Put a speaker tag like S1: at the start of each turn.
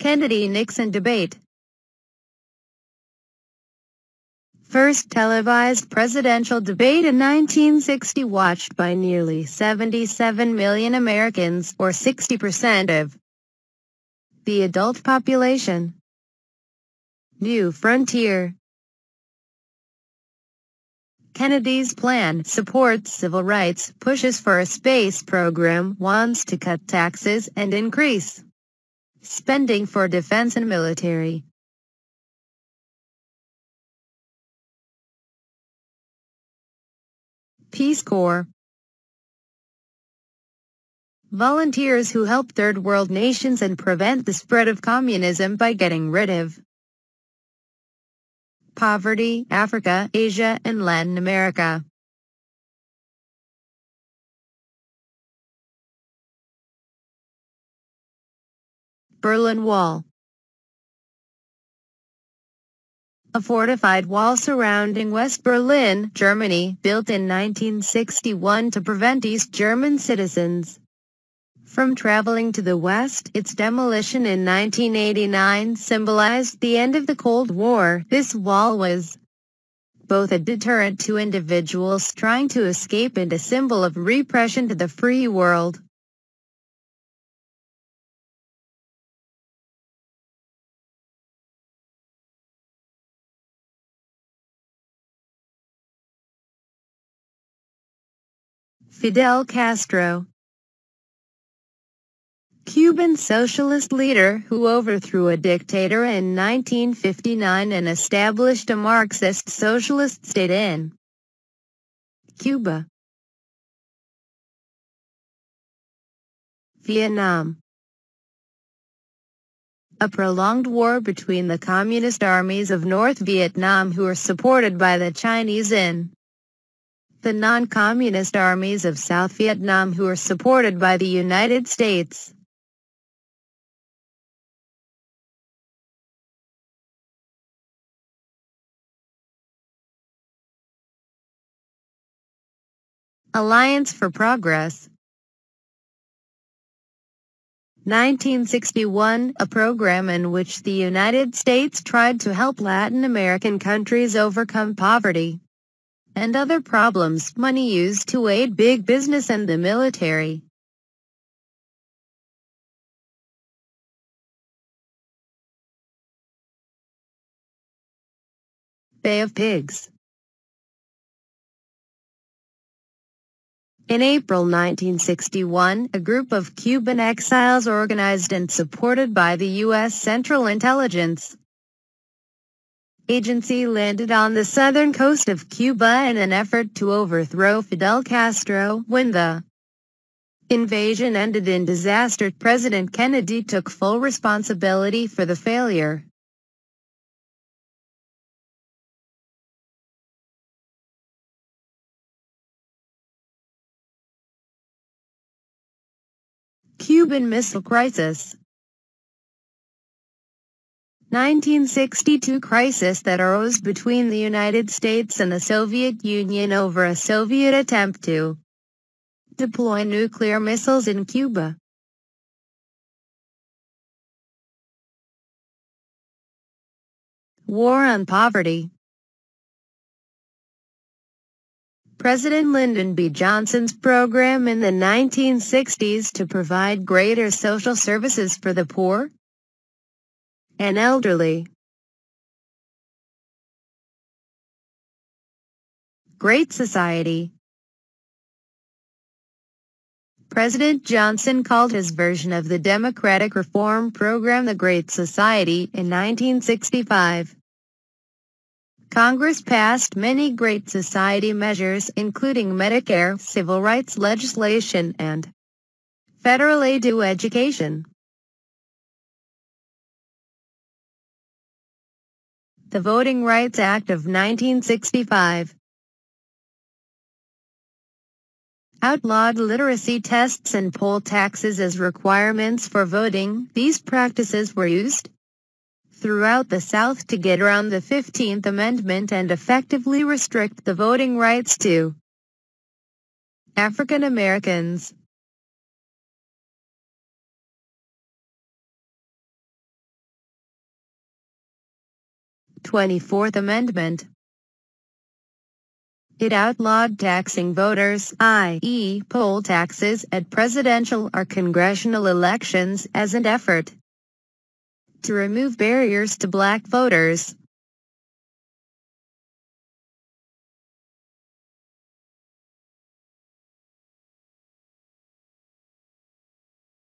S1: Kennedy-Nixon debate. First televised presidential debate in 1960 watched by nearly 77 million Americans, or 60% of the adult population. New Frontier Kennedy's plan supports civil rights, pushes for a space program, wants to cut taxes and increase spending for defense and military. Peace Corps Volunteers who help third world nations and prevent the spread of communism by getting rid of poverty, Africa, Asia, and Latin America. Berlin Wall A fortified wall surrounding West Berlin, Germany, built in 1961 to prevent East German citizens from traveling to the west, its demolition in 1989 symbolized the end of the Cold War. This wall was both a deterrent to individuals trying to escape and a symbol of repression to the free world. Fidel Castro Cuban socialist leader who overthrew a dictator in 1959 and established a Marxist socialist state in Cuba. Vietnam a prolonged war between the communist armies of North Vietnam who are supported by the Chinese in the non-communist armies of South Vietnam who are supported by the United States. Alliance for Progress 1961, a program in which the United States tried to help Latin American countries overcome poverty and other problems, money used to aid big business and the military. Bay of Pigs In April 1961, a group of Cuban exiles organized and supported by the U.S. Central Intelligence Agency landed on the southern coast of Cuba in an effort to overthrow Fidel Castro. When the invasion ended in disaster, President Kennedy took full responsibility for the failure. Cuban Missile Crisis 1962 crisis that arose between the United States and the Soviet Union over a Soviet attempt to deploy nuclear missiles in Cuba. War on Poverty President Lyndon B. Johnson's program in the 1960s to provide greater social services for the poor and elderly. Great Society President Johnson called his version of the Democratic Reform Program the Great Society in 1965. Congress passed many Great Society measures including Medicare, civil rights legislation, and federal aid to education. The Voting Rights Act of 1965 outlawed literacy tests and poll taxes as requirements for voting. These practices were used throughout the South to get around the 15th Amendment and effectively restrict the voting rights to African Americans. 24th Amendment. It outlawed taxing voters, i.e. poll taxes, at presidential or congressional elections as an effort to remove barriers to black voters.